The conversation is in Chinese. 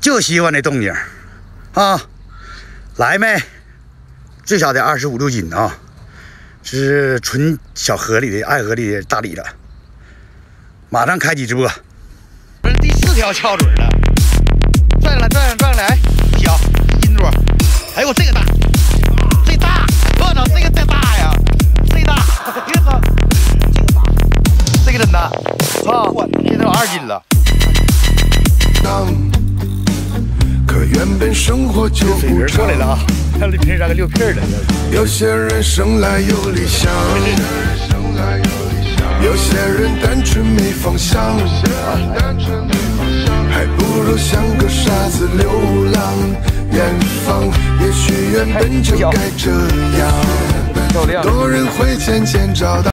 就喜欢这动静啊！来没？最少得二十五六斤啊！这是纯小河里的爱河里的大鲤子。马上开启直播。这是第四条翘嘴了，转上转上转上来，小一斤多。哎呦，这个大，最大！我操，这个再大呀，最大！我操，这个大，这个真大！操，现在有二斤了。生活就不过来了啊！看这片上个六片的。有些人生来有理想，有些人单纯没方向，还不如像个傻子流浪远方。也许原本就该这样，多人会渐渐找到。